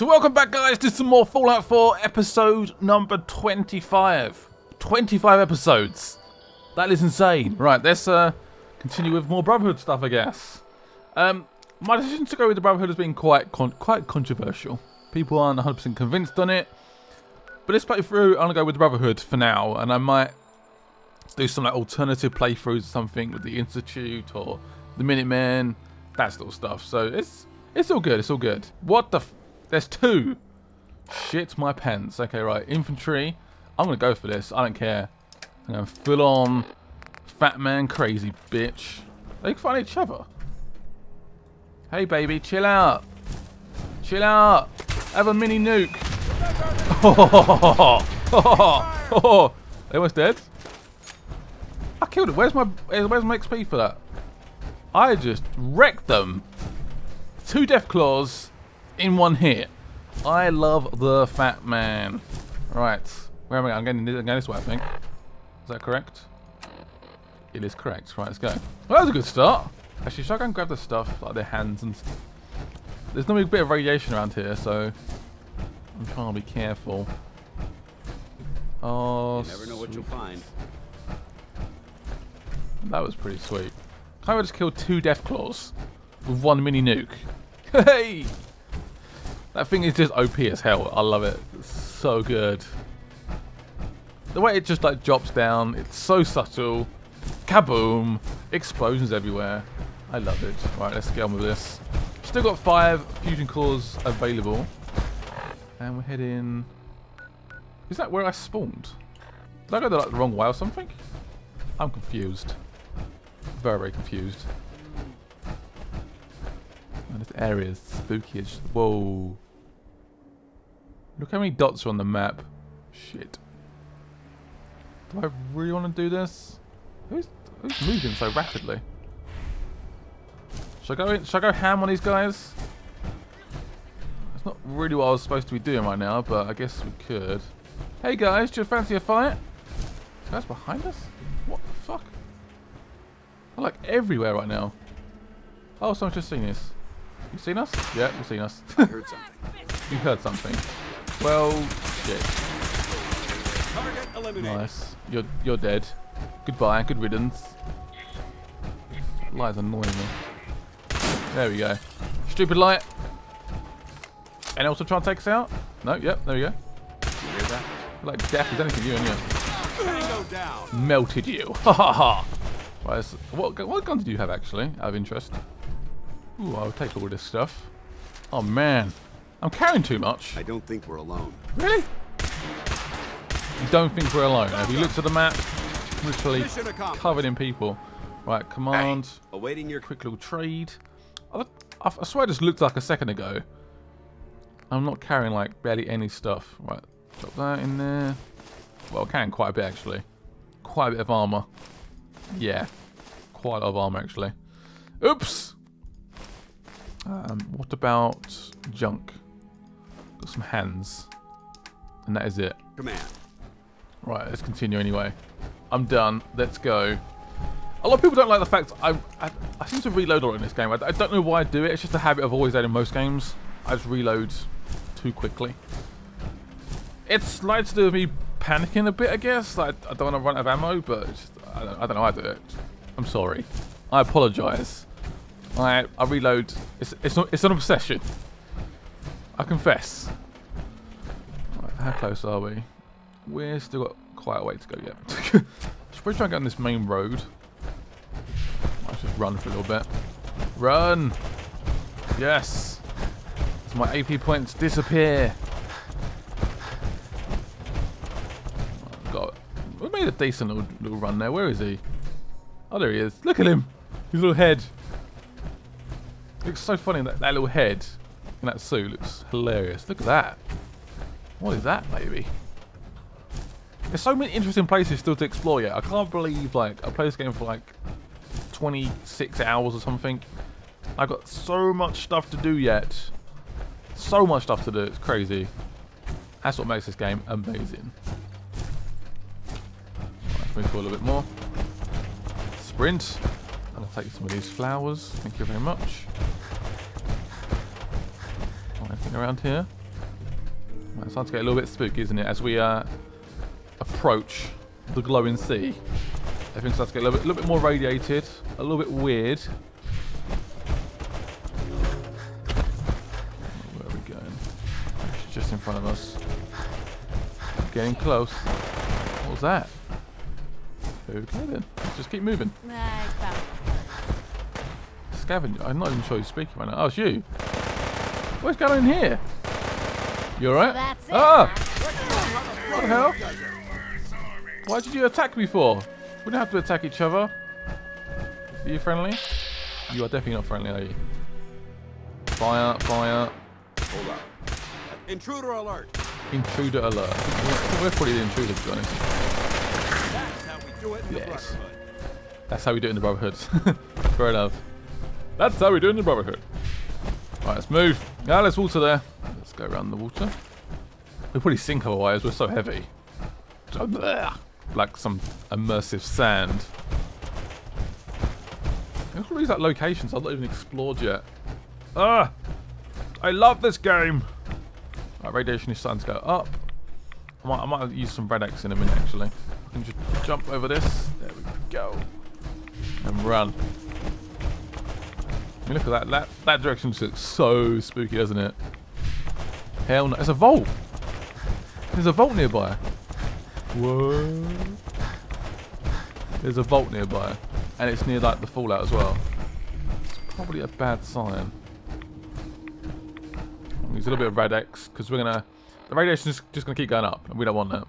So welcome back guys to some more Fallout 4 episode number 25. 25 episodes. That is insane. Right, let's uh, continue with more Brotherhood stuff I guess. Um, my decision to go with the Brotherhood has been quite con quite controversial. People aren't 100% convinced on it. But this playthrough, I'm going to go with the Brotherhood for now. And I might do some like alternative playthroughs or something with the Institute or the Minutemen. That sort of stuff. So it's it's all good. It's all good. What the... There's two. Shit my pants. Okay, right. Infantry. I'm going to go for this. I don't care. I'm going full on fat man crazy bitch. They can find each other. Hey, baby. Chill out. Chill out. Have a mini nuke. Oh, oh, oh, They almost dead. I killed it. Where's my where's my XP for that? I just wrecked them. Two Deathclaws in one hit. I love the fat man. Right. Where am I? I'm getting, I'm going this way, I think. Is that correct? It is correct. Right, let's go. Well, that was a good start. Actually, should I go and grab the stuff, like their hands and stuff? There's normally a bit of radiation around here, so I'm trying to be careful. Oh, You never know what you'll find. That was pretty sweet. I just killed two Deathclaws with one mini nuke. Hey! That thing is just OP as hell. I love it. It's so good. The way it just like drops down, it's so subtle. Kaboom! Explosions everywhere. I love it. Right, let's get on with this. Still got five fusion cores available. And we're heading... Is that where I spawned? Did I go the, like, the wrong way or something? I'm confused. Very, very confused. And this area is spooky as... Whoa. Look how many dots are on the map. Shit. Do I really want to do this? Who's, who's moving so rapidly? Should I go in, should I go ham on these guys? That's not really what I was supposed to be doing right now, but I guess we could. Hey guys, do you fancy a fight? Guy's behind us? What the fuck? They're like everywhere right now. Oh, someone's just seen this. You seen us? Yeah, you've seen us. I heard something. you heard something. Well, shit. Target eliminated. Nice. You're you're dead. Goodbye. Good riddance. Light's annoying me. There we go. Stupid light. And also trying to take us out? No. Yep. There we go. You hear that? Like death is anything you and you. Tango. Melted you. Ha ha ha. Right, what what gun did you have actually? Out of interest. Ooh, I'll take all this stuff. Oh man, I'm carrying too much. I don't think we're alone. Really? You don't think we're alone? Have you looked at the map? Literally covered in people. Right, command, Awaiting your quick little trade. I, I, I swear I just looked like a second ago. I'm not carrying like barely any stuff. Right, drop that in there. Well, carrying quite a bit actually. Quite a bit of armor. Yeah, quite a lot of armor actually. Oops. Um, what about junk? Got some hands, and that is it. command. Right, let's continue anyway. I'm done. Let's go. A lot of people don't like the fact I I, I seem to reload a lot in this game. I, I don't know why I do it. It's just a habit I've always had in most games. I just reload too quickly. It's slightly to do with me panicking a bit, I guess. Like, I don't want to run out of ammo, but it's just, I, don't, I don't know how I do it. I'm sorry. I apologise. I I reload. It's it's not, it's an obsession. I confess. Right, how close are we? We're still got quite a way to go yet. Should probably try and get on this main road. Let's just run for a little bit. Run! Yes! As my AP points disappear. God. We made a decent little, little run there. Where is he? Oh, there he is. Look at him! His little head. Looks so funny, that, that little head that suit looks hilarious. Look at that. What is that, baby? There's so many interesting places still to explore yet. I can't believe like I played this game for like 26 hours or something. I've got so much stuff to do yet. So much stuff to do. It's crazy. That's what makes this game amazing. Let's move forward a little bit more. Sprint. I'll take some of these flowers. Thank you very much. Anything around here? It's starting to get a little bit spooky, isn't it? As we uh, approach the glowing sea. Everything starts to get a little bit, little bit more radiated, a little bit weird. Where are we going? She's just in front of us. Getting close. What was that? Okay then. Let's just keep moving. Scavenger. I'm not even sure who's speaking right now. Oh, it's you. What's going on in here? You alright? that's it. Ah! What the hell? Why did you attack me for? We don't have to attack each other. Are you friendly? You are definitely not friendly, are you? Fire, fire. Hold up. Intruder alert. Intruder alert. We're, we're probably the intruders, to be honest. That's how we do it in the Yes. Brotherhood. That's how we do it in the Brotherhood. Fair enough. That's how we do it in the Brotherhood. Right, let's move. Now let's water there. Let's go around the water. We'll probably sink otherwise. We're so heavy. Like some immersive sand. Look at all these like, locations I've not even explored yet. Ah! I love this game! Right, radiation is starting to go up. I might, I might use some Rad-X in a minute actually. I can just jump over this. There we go. And run. I mean, look at that. That that direction just looks so spooky, doesn't it? Hell no. It's a vault. There's a vault nearby. Whoa. There's a vault nearby. And it's near like the fallout as well. It's probably a bad sign. Use a little bit of Rad-X because we're gonna. The radiation's just gonna keep going up, and we don't want that.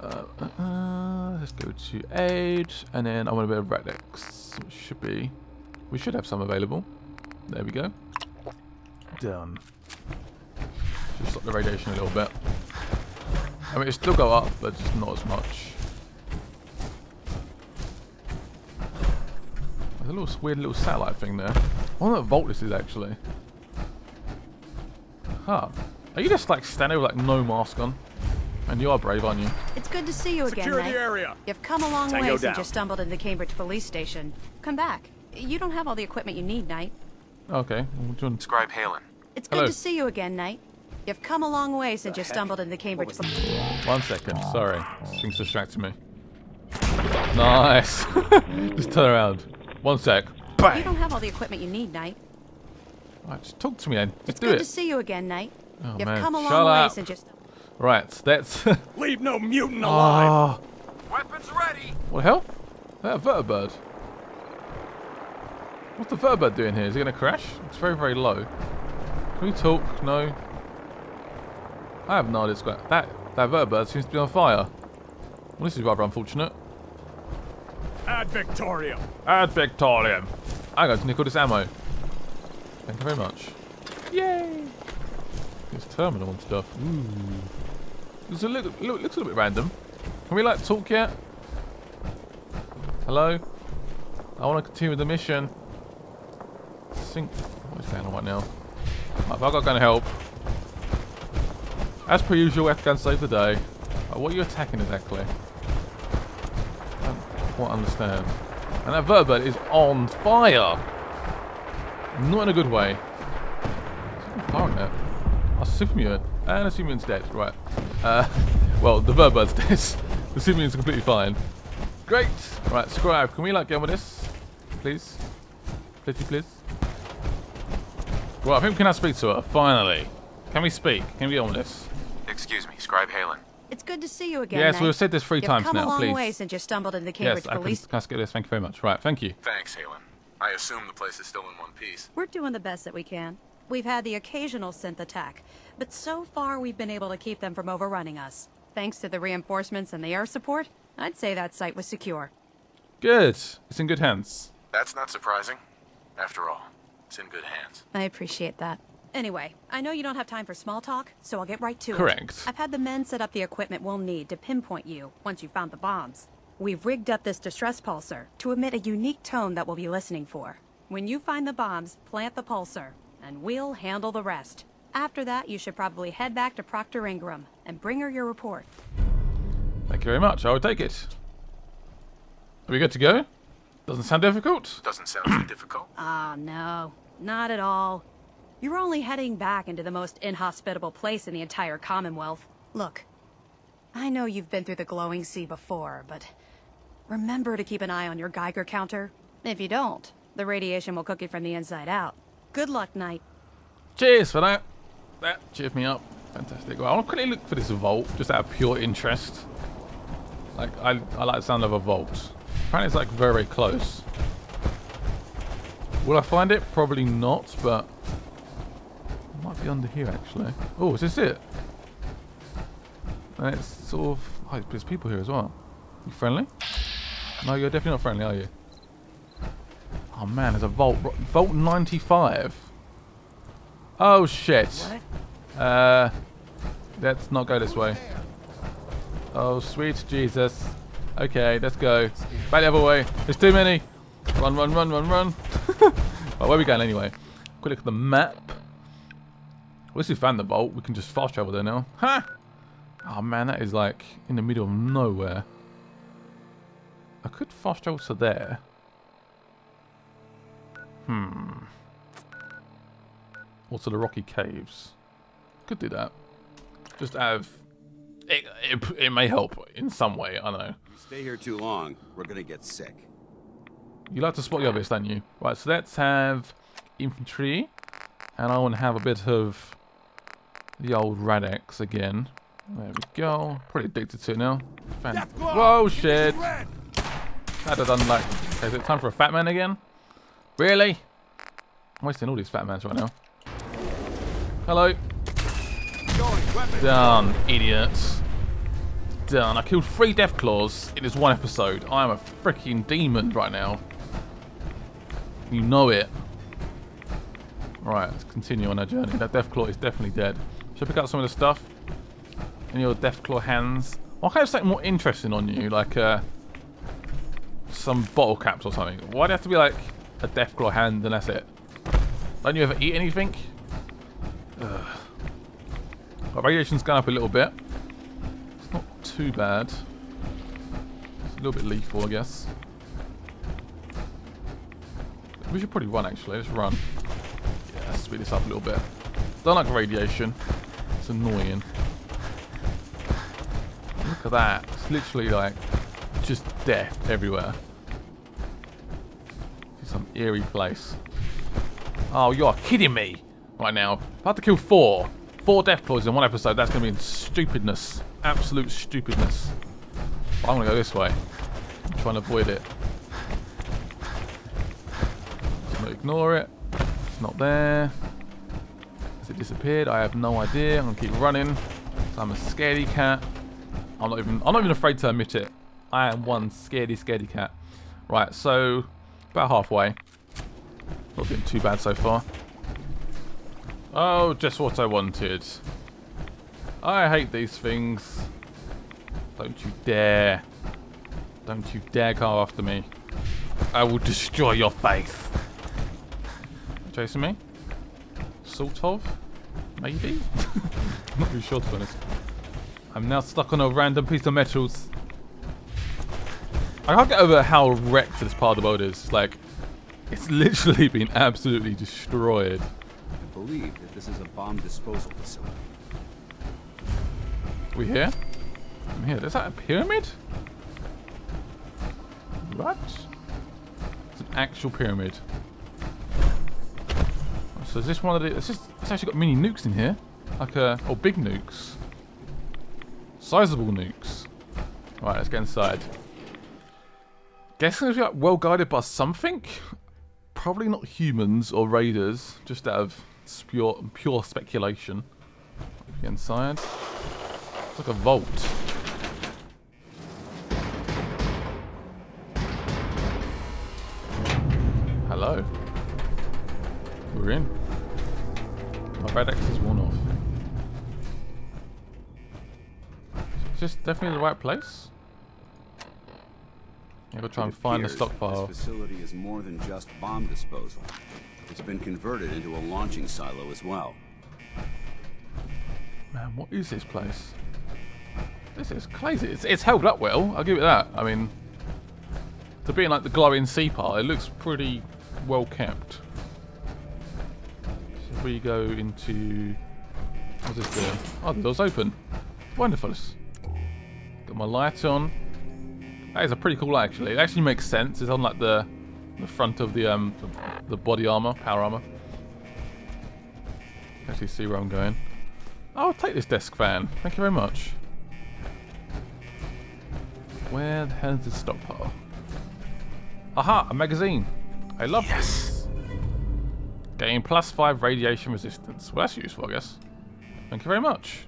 Uh, uh, uh, let's go to aid, and then I want a bit of Rad-X. Should be. We should have some available. There we go. Done. Just stop the radiation a little bit. I mean, it still go up, but just not as much. There's a little weird little satellite thing there. I wonder what vault this is actually. Huh. Are you just like standing with like no mask on? And you are brave, aren't you? It's good to see you again, Secure the area. You've come a long Tango way down. since you stumbled into the Cambridge Police Station. Come back. You don't have all the equipment you need, Knight. Okay. well, do you want- Scribe Haylen. It's good to see you again, Knight. You've come a long way since you heck? stumbled into the Cambridge. What One second. Sorry. This thing's distracting me. Nice. just turn around. One sec. You don't have all the equipment you need, Knight. Right, just talk to me then. Just It's do good it. to see you again, Knight. Oh, You've man. come a long Shut way up. since you. St- Right. That's. Leave no mutant ah. alive. oh. Weapons ready! What the hell? Is that a vertibird? What's the vertibird doing here? Is it going to crash? It's very, very low. Can we talk? No. I have no idea. That that vertibird seems to be on fire. Well, this is rather unfortunate. Ad Victoria. Ad Victoriam. I got to nickel this ammo. Thank you very much. Yay! This terminal and stuff. Ooh. This a little, look, looks a little bit random. Can we like talk yet? Hello? I want to continue with the mission. Think. What's going on right now? I've got going to help? As per usual, to save the day. What are you attacking exactly? I don't quite understand. And that vertibird is on fire! Not in a good way. Firing at? A super. And a super mutant's dead. Right. Uh, well, the verbird's dead. the super mutant's completely fine. Great! Right, Scribe, can we like get on with this? Please? Please, please? Well, I think we can now speak to her, finally. Can we speak? Can we get on with this? Excuse me, Scribe Haylen. It's good to see you again, Yes, Knight. we've said this three You've times come now, a long please. way since you stumbled into the Yes, Cambridge I can, Police. can I skip this? Thank you very much. Right, thank you. Thanks, Haylen. I assume the place is still in one piece. We're doing the best that we can. We've had the occasional synth attack, but so far we've been able to keep them from overrunning us. Thanks to the reinforcements and the air support, I'd say that site was secure. Good. It's in good hands. That's not surprising. After all, it's in good hands. I appreciate that. Anyway, I know you don't have time for small talk, so I'll get right to it. Correct. I've had the men set up the equipment we'll need to pinpoint you once you've found the bombs. We've rigged up this distress pulsar to emit a unique tone that we'll be listening for. When you find the bombs, plant the pulsar, and we'll handle the rest. After that, you should probably head back to Proctor Ingram and bring her your report. Thank you very much. I will take it. Are we good to go? Doesn't sound difficult. Doesn't sound too difficult. Ah, no, not at all. You're only heading back into the most inhospitable place in the entire Commonwealth. Look, I know you've been through the glowing sea before, but remember to keep an eye on your Geiger counter. If you don't, the radiation will cook you from the inside out. Good luck, Knight. Cheers for that. That cheered me up. Fantastic. Well, I want to quickly look for this vault, just out of pure interest. Like, I, I like the sound of a vault. Apparently it's like very, close. Will I find it? Probably not, but... It might be under here, actually. Oh, is this it? And it's sort of... Oh, there's people here as well. You friendly? No, you're definitely not friendly, are you? Oh man, there's a vault. Vault 95. Oh shit. Uh, let's not go this way. Oh sweet Jesus. Okay, let's go. Back the other way. There's too many. Run, run, run, run, run. oh, where are we going anyway? Quick look at the map. Once we found the vault, we can just fast travel there now. Ha! Oh man, that is like in the middle of nowhere. I could fast travel to there. Hmm. Also the rocky caves. Could do that. Just of... It, it, it may help in some way, I don't know. Stay here too long, we're gonna get sick. You like to spot the obvious, don't you? Right, so let's have infantry. And I want to have a bit of the old Rad-X again. There we go. Pretty addicted to it now. Fan Whoa, shit. That'd have done like... Okay, is it time for a fat man again? Really? I'm wasting all these fat mans right now. Hello. Done, idiots. Done. I killed three Deathclaws in this one episode. I am a freaking demon right now. You know it. Right, let's continue on our journey. That Deathclaw is definitely dead. Should I pick up some of the stuff? In your Deathclaw hands. Kind of something more interesting on you? Like, uh, some bottle caps or something. Why do you have to be like a Deathclaw hand and that's it? Don't you ever eat anything? Ugh. Well, radiation's gone up a little bit. Too bad. It's a little bit lethal, I guess. We should probably run, actually. Let's run. Yeah, speed this up a little bit. Don't like radiation. It's annoying. Look at that. It's literally like just death everywhere. Some eerie place. Oh, you're kidding me right now. I have to kill four, four Deathclaws in one episode, that's going to be stupidness. Absolute stupidness. I'm to go this way. I'm trying to avoid it. Gonna ignore it. It's not there. Has it disappeared? I have no idea. I'm to keep running. I'm a scaredy cat. I'm not even I'm not even afraid to admit it. I am one scaredy scaredy cat. Right, so about halfway. Not doing too bad so far. Oh, just what I wanted. I hate these things. Don't you dare. Don't you dare come after me. I will destroy your face. Chasing me? Sort of? Maybe? Not too sure to be honest. I'm now stuck on a random piece of metals. I can't get over how wrecked this part of the world is. Like, it's literally been absolutely destroyed. I believe that this is a bomb disposal facility. We here? I'm here. Is that a pyramid? What? It's an actual pyramid. So is this one of the... It's, actually got mini nukes in here. Like a... Or big nukes. Sizable nukes. Right, let's get inside. Guessing it's like well guided by something? Probably not humans or raiders, just out of pure, pure speculation. Get inside. It's like a vault. Hello. We're in. My Rad-X is worn off. Is this definitely the right place? I gotta try and find the stockpile. This facility is more than just bomb disposal. It's been converted into a launching silo as well. Man, what is this place? This is crazy. It's, it's held up well, I'll give it that. I mean, to be in like the glowing sea part, it looks pretty well kept. if we go into... What's this doing? Oh, the door's open. Wonderful. Got my light on. That is a pretty cool light, actually. It actually makes sense. It's on like the the front of the um the, body armor, power armor. Actually see where I'm going. I'll take this desk fan. Thank you very much. Where the hell is the stockpile? Aha, a magazine. I love this. Gain plus five radiation resistance. Well, that's useful, I guess. Thank you very much.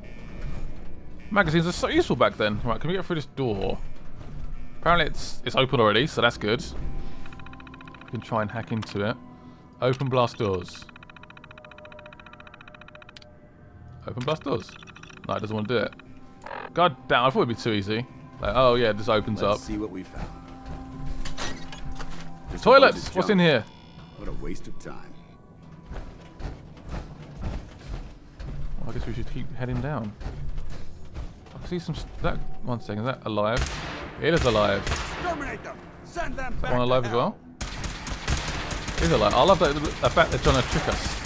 Magazines are so useful back then. Right, can we get through this door? Apparently it's it's open already, so that's good. We can try and hack into it. Open blast doors. Open blast doors. No, it doesn't want to do it. God damn, I thought it'd be too easy. Like, oh yeah, this opens Let's up. see what we found. Just Toilets! What's in here? What a waste of time. Well, I guess we should keep heading down. I can see some. s- That one second. Is that alive? It is alive. Terminate them! Send them That one alive as well. It is alive. I love that the fact they're trying to trick us.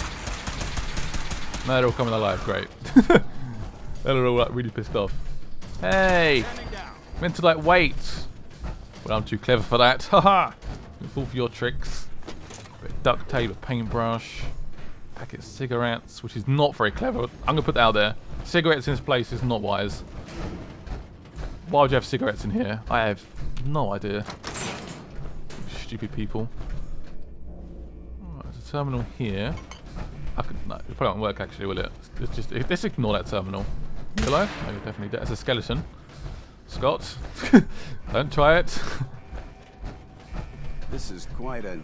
No, they're all coming alive. Great. they're all like really pissed off. Hey, meant to like wait. Well, I'm too clever for that. Haha. Fall for your tricks. Duct tape, a paintbrush, packet of cigarettes, which is not very clever. I'm gonna put that out there. Cigarettes in this place is not wise. Why would you have cigarettes in here? I have no idea. Stupid people. Alright, there's a terminal here. I could, no, it probably won't work actually, will it? Let's just let's ignore that terminal. Alive? No, definitely. It's a skeleton. Scott, don't try it. This is quite an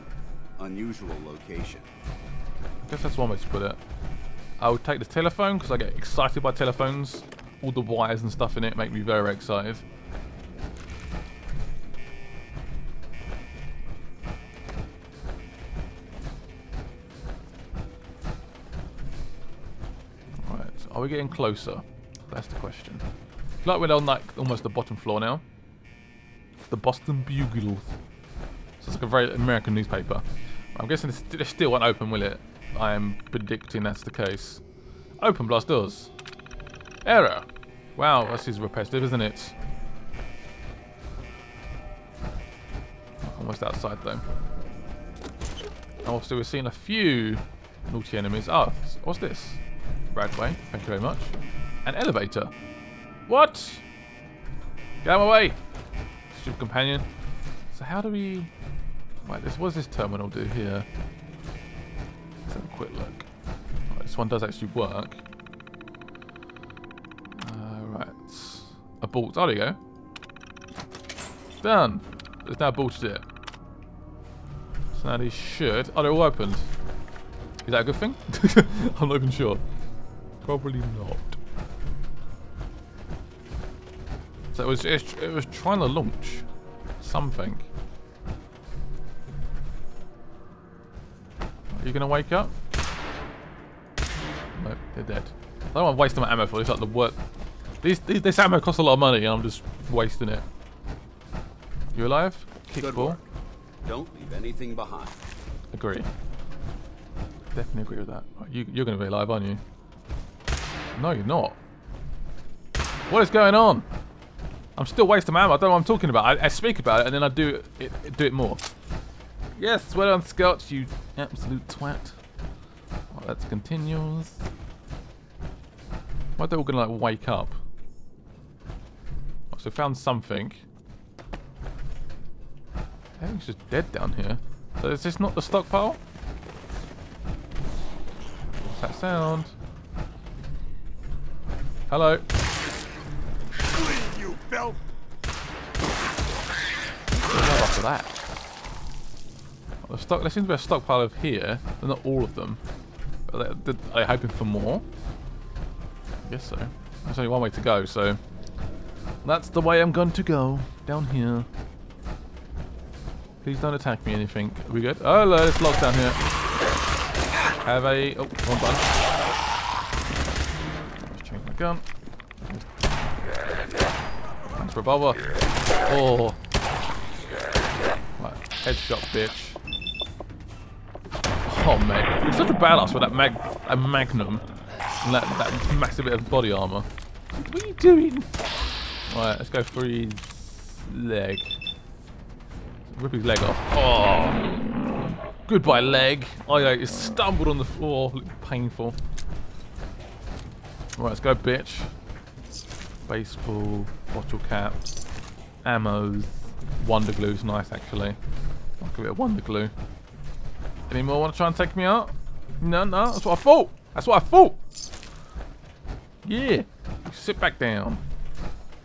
unusual location. I guess that's one way to put it. I would take the telephone because I get excited by telephones. All the wires and stuff in it make me very excited. Right, are we getting closer? That's the question. It's like we're on like almost the bottom floor now. The Boston Bugle. So it's like a very American newspaper. I'm guessing this, this still won't open, will it? I am predicting that's the case. Open blast doors. Error. Wow, this is repetitive, isn't it? Almost outside though. Also, we're seeing a few naughty enemies. Oh, what's this? RadAway, thank you very much. An elevator. What? Get out of my way! Stupid companion. So how do we... Wait, this, what does this terminal do here? Let's have a quick look. Right, this one does actually work. Uh, right. Abort. Oh, there you go. Done. There's now aborted it. So now these should... Oh, they're all opened. Is that a good thing? I'm not even sure. Probably not. So it was, it was trying to launch something. Are you gonna wake up? Nope, they're dead. I don't want to waste my ammo for this. Like the work. These, these, this ammo costs a lot of money, and I'm just wasting it. You alive? Kickball. Don't leave anything behind. Agree. Definitely agree with that. You, you're going to be alive, aren't you? No, you're not. What is going on? I'm still wasting my ammo. I don't know what I'm talking about. I, I speak about it and then I do it, it, do it more. Yes, well done, Scott, you absolute twat. Right, let's continue. Why are they all going to like wake up? Oh, so found something. Everything's just dead down here. So is this not the stockpile? What's that sound? Hello. Filth! What after that? Well, the stock, there seems to be a stockpile of here, but not all of them. Are they, are they hoping for more? I guess so. There's only one way to go, so that's the way I'm going to go. Down here. Please don't attack me, anything. Are we good? Oh, no, it's locked down here. Have a... Oh, one button. Change my gun. Revolver. Oh. Right, headshot, bitch. Oh, mate. You're such a badass with that mag a magnum and that, that massive bit of body armor. What are you doing? Alright, let's go for his leg. Rip his leg off. Oh! Goodbye, leg. I uh, stumbled on the floor. Painful. Right, let's go, bitch. Baseball, bottle cap, ammo, wonder glue's nice actually. Like a bit of wonder glue. Any more want to try and take me out? No, no, that's what I thought. That's what I thought. Yeah. Sit back down.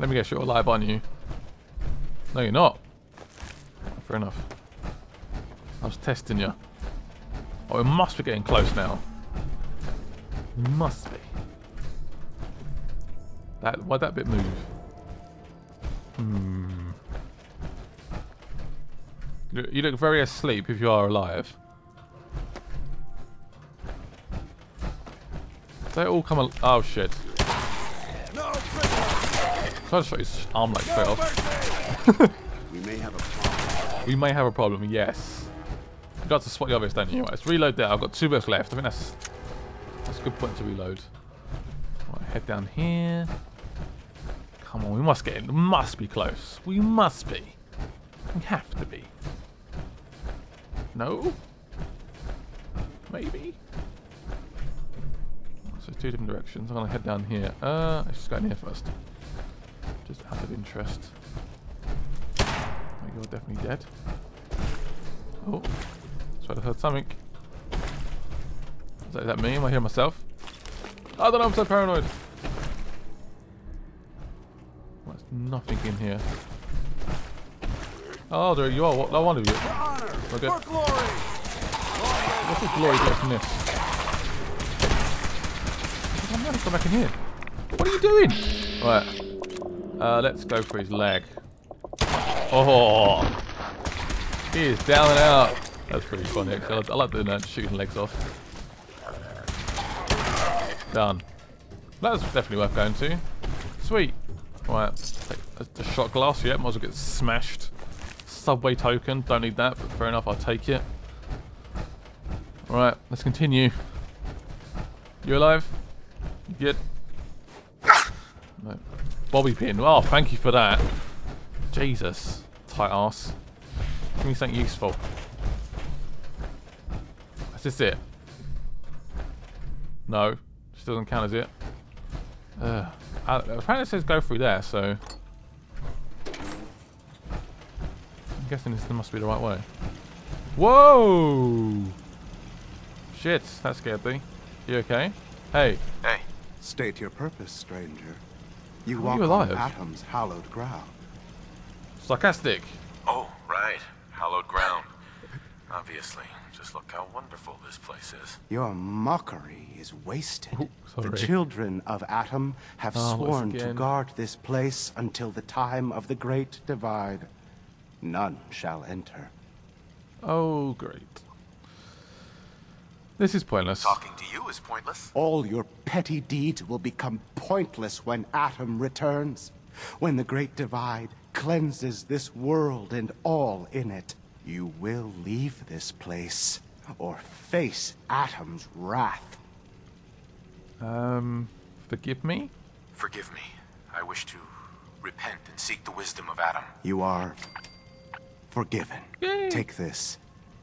Let me get shot alive on you. No, you're not. Fair enough. I was testing you. Oh, it must be getting close now. Must be. That why'd that bit move? Hmm. You look very asleep if you are alive. They all come. Al oh shit! Try to shot his arm like straight off. We may have a problem. We may have a problem. Yes. You got to spot the obvious, don't you? Right, let's reload there. I've got two bullets left. I think that's that's a good point to reload. Head down here. Come on, we must get in. We must be close. We must be. We have to be. No? Maybe? So two different directions. I'm gonna head down here. Uh, let's just go in here first. Just out of interest. You're definitely dead. Oh, so I heard something. Is that, is that me? Am I hearing myself? I don't know, I'm so paranoid. There's nothing in here. Oh, there you are. What, no wonder you. Okay. What's this glory get from this? I'm gonna come back in here. What are you doing? Right. Uh, let's go for his leg. Oh, he is down and out. That's pretty funny. Actually. I like doing that, shooting legs off. Done. That was definitely worth going to. Sweet. Right, take a, shot glass. Yeah, might as well get smashed. Subway token. Don't need that, but fair enough. I'll take it. Right, let's continue. You alive? You good? No. Bobby pin. Oh, thank you for that. Jesus. Tight ass. Give me something useful. Is this it? No. Still doesn't count as it. Uh, apparently it says go through there, so... I'm guessing this must be the right way. Whoa! Shit, that scared me. You okay? Hey, Hey, State your purpose, stranger. You How walk you on? Atom's hallowed ground. sarcastic. oh, right. Hallowed ground. Obviously. Just look how wonderful this place is. Your mockery is wasted. Ooh, the children of Atom have Oh, sworn to guard this place until the time of the Great Divide. None shall enter. Oh, great. This is pointless. Talking to you is pointless. All your petty deeds will become pointless when Atom returns. When the Great Divide cleanses this world and all in it, you will leave this place or face Atom's wrath. Um, forgive me? Forgive me. I wish to repent and seek the wisdom of Atom. You are forgiven. Yay. Take this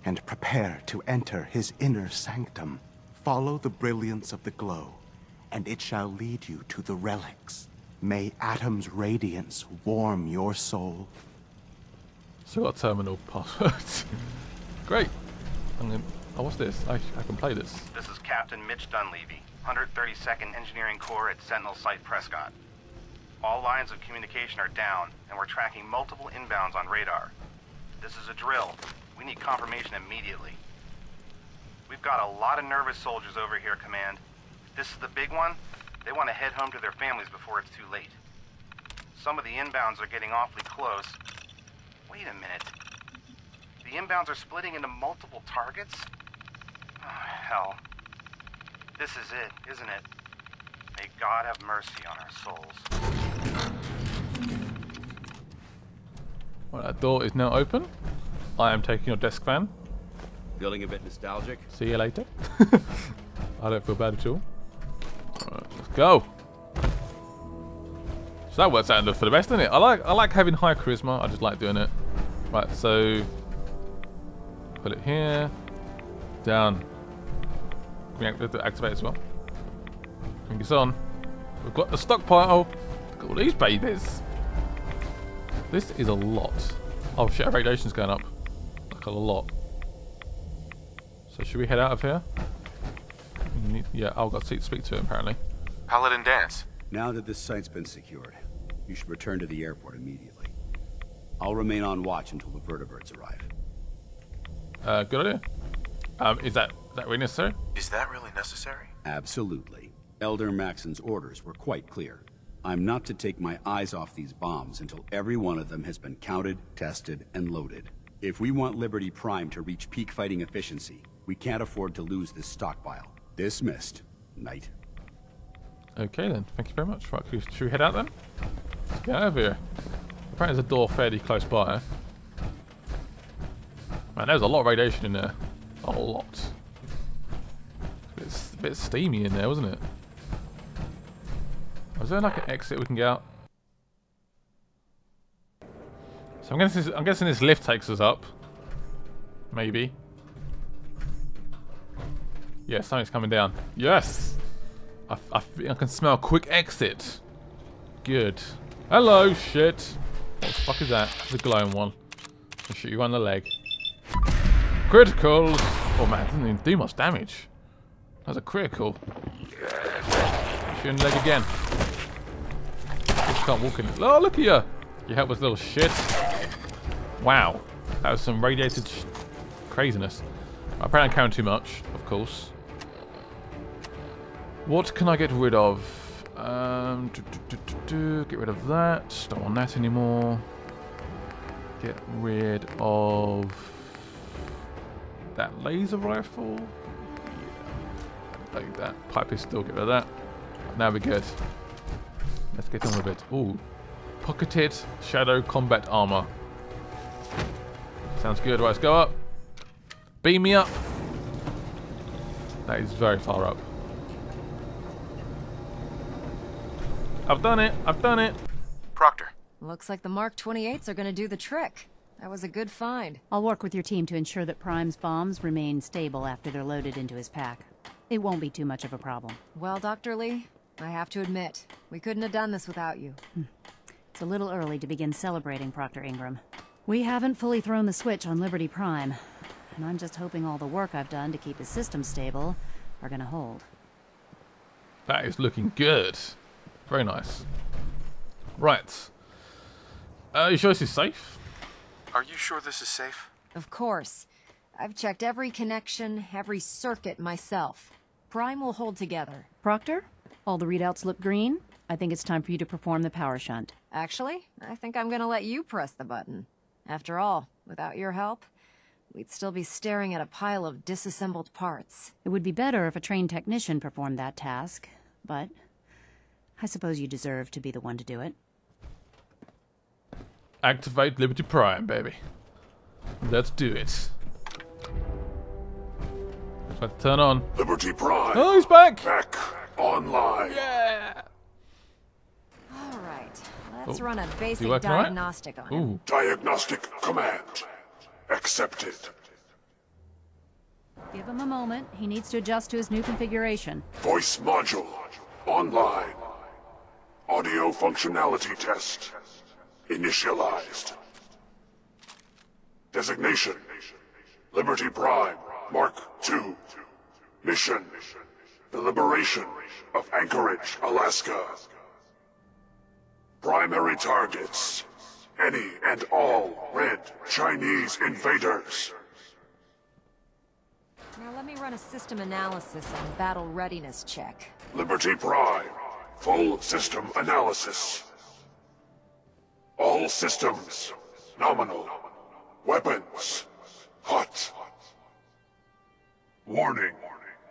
and prepare to enter his inner sanctum. Follow the brilliance of the glow, and it shall lead you to the relics. May Atom's radiance warm your soul. Still got terminal passwords. Great. Gonna, oh, what's this? I, I can play this. This is Captain Mitch Dunleavy, 132nd Engineering Corps at Sentinel Site Prescott. All lines of communication are down, and we're tracking multiple inbounds on radar. This is a drill. We need confirmation immediately. We've got a lot of nervous soldiers over here, Command. This is the big one, they want to head home to their families before it's too late. Some of the inbounds are getting awfully close. Wait a minute. The inbounds are splitting into multiple targets? Oh, hell. This is it, isn't it? May God have mercy on our souls. Well, that door is now open. I am taking your desk fan. Feeling a bit nostalgic? See you later. I don't feel bad at all. Alright, let's go. So that works out enough for the best, doesn't it? I like I like having high charisma. I just like doing it. Right, so put it here, down. We have activate as well. Bring this on. We've got the stockpile. Look at all these babies. This is a lot. Oh shit, our radiation's going up. Like a lot. So should we head out of here? Need, yeah, I've got to speak to him apparently. Paladin Danse. Now that this site's been secured, you should return to the airport immediately. I'll remain on watch until the vertibirds arrive. Uh, good idea. Um, is that is that really necessary? Is that really necessary? Absolutely. Elder Maxson's orders were quite clear. I'm not to take my eyes off these bombs until every one of them has been counted, tested, and loaded. If we want Liberty Prime to reach peak fighting efficiency, we can't afford to lose this stockpile. Dismissed. Knight. Okay then, thank you very much. Right, should we head out then? Let's get out of here. Apparently there's a door fairly close by. Man, there's a lot of radiation in there. A lot. It's a bit steamy in there, wasn't it? Was there like an exit we can get out? So I'm guessing, I'm guessing this lift takes us up. Maybe. Yeah, something's coming down. Yes! I, I, I can smell quick exit. Good. Hello, shit. What the fuck is that? The glowing one. I'll shoot you on the leg. Criticals! Oh man, didn't even do much damage. That was a critical. Shoot in the leg again. Just can't walk in it. Oh, look at you! You helpless little shit. Wow. That was some radiated craziness. Apparently I'm carrying too much, of course. What can I get rid of? Um, do, do, do, get rid of that. Don't want that anymore. Get rid of that laser rifle. Like that pipe pistol. Get rid of that. Now we're good. Let's get on with it. Ooh, pocketed shadow combat armor. Sounds good. Right, let's go up. Beam me up. That is very far up. I've done it. I've done it. Proctor. Looks like the Mark 28s are gonna do the trick. That was a good find. I'll work with your team to ensure that Prime's bombs remain stable after they're loaded into his pack. It won't be too much of a problem. Well, Dr. Li, I have to admit, we couldn't have done this without you. Hmm. It's a little early to begin celebrating, Proctor Ingram. We haven't fully thrown the switch on Liberty Prime, and I'm just hoping all the work I've done to keep his system stable are gonna hold. That is looking good. Very nice. Right. Uh, you sure this is safe? Are you sure this is safe? Of course. I've checked every connection, every circuit myself. Prime will hold together. Proctor, all the readouts look green. I think it's time for you to perform the power shunt. Actually, I think I'm gonna let you press the button. After all, without your help, we'd still be staring at a pile of disassembled parts. It would be better if a trained technician performed that task, but I suppose you deserve to be the one to do it. Activate Liberty Prime, baby. Let's do it. It's about to turn on. Liberty Prime. Oh, he's back! Back online. Yeah! All right, let's Oh, run a basic working all right? diagnostic on him. Ooh. Diagnostic command. Accepted. Give him a moment. He needs to adjust to his new configuration. Voice module. Online. Audio functionality test. Initialized. Designation. Liberty Prime. Mark II. Mission. The liberation of Anchorage, Alaska. Primary targets. Any and all red Chinese invaders. Now let me run a system analysis and battle readiness check. Liberty Prime. Full system analysis. All systems. Nominal. Weapons. Hot. Warning.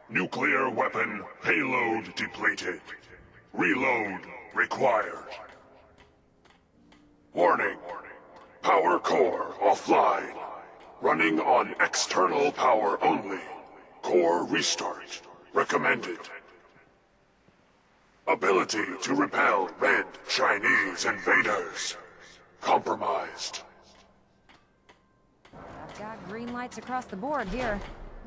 Nuclear weapon payload depleted. Reload required. Warning. Power core offline. Running on external power only. Core restart. Recommended. Ability to repel red Chinese invaders. Compromised. I've got green lights across the board here.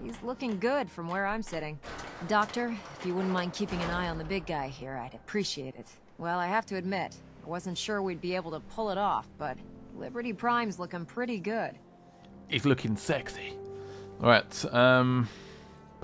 He's looking good from where I'm sitting. Doctor, if you wouldn't mind keeping an eye on the big guy here, I'd appreciate it. Well, I have to admit, I wasn't sure we'd be able to pull it off, but Liberty Prime's looking pretty good. He's looking sexy. Alright, um...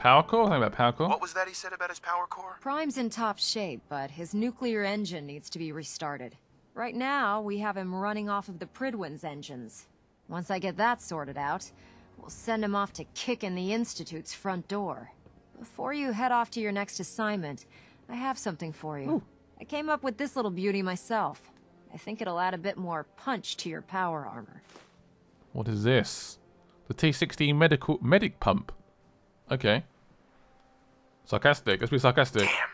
Power core? Think about power core. What was that he said about his power core? Prime's in top shape, but his nuclear engine needs to be restarted. Right now, we have him running off of the Prydwen's engines. Once I get that sorted out, we'll send him off to kick in the Institute's front door. Before you head off to your next assignment, I have something for you. Ooh. I came up with this little beauty myself. I think it'll add a bit more punch to your power armor. What is this? The T16 medical medic pump. Okay. Sarcastic. Let's be sarcastic. Damn.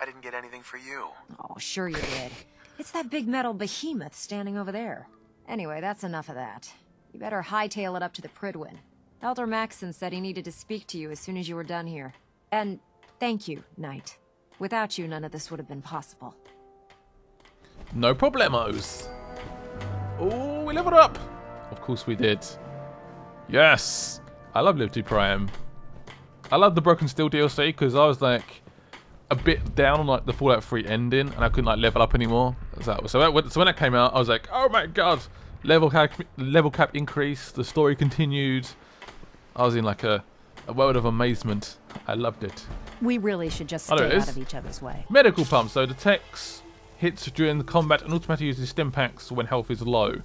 I didn't get anything for you. Oh, sure you did. It's that big metal behemoth standing over there. Anyway, that's enough of that. You better hightail it up to the Prydwen. Elder Maxson said he needed to speak to you as soon as you were done here. And thank you, Knight. Without you, none of this would have been possible. No problemos. Oh, we leveled up. Of course we did. Yes. I love Liberty Prime. I love the Broken Steel DLC because I was like a bit down on like the Fallout 3 ending and I couldn't like level up anymore. So, so, that, so when that came out, I was like, oh my god, level cap, level cap increased, the story continued. I was in like a, a world of amazement. I loved it. We really should just stay it out of each other's way. Medical pump, so detects hits during the combat and automatically uses stim packs when health is low.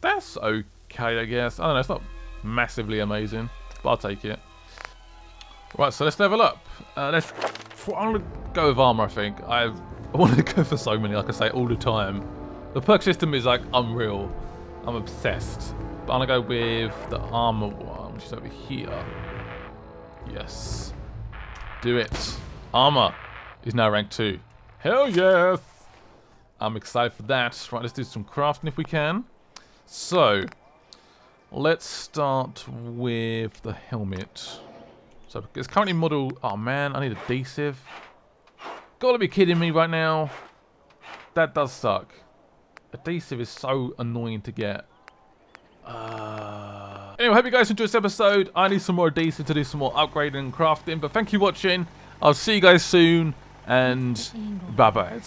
That's okay, I guess. I don't know, it's not massively amazing, but I'll take it. Right, so let's level up. Uh, let's. I'm gonna go with armor. I think I I want to go for so many, like I say all the time. The perk system is like unreal. I'm obsessed. But I'm gonna go with the armor one, which is over here. Yes. Do it. Armor is now rank 2. Hell yes! I'm excited for that. Right, let's do some crafting if we can. So, let's start with the helmet. So, it's currently model... Oh man, I need adhesive. Gotta be kidding me right now. That does suck. Adhesive is so annoying to get. Uh... Anyway, hope you guys enjoyed this episode. I need some more adhesive to do some more upgrading and crafting. But thank you for watching. I'll see you guys soon. And bye-bye.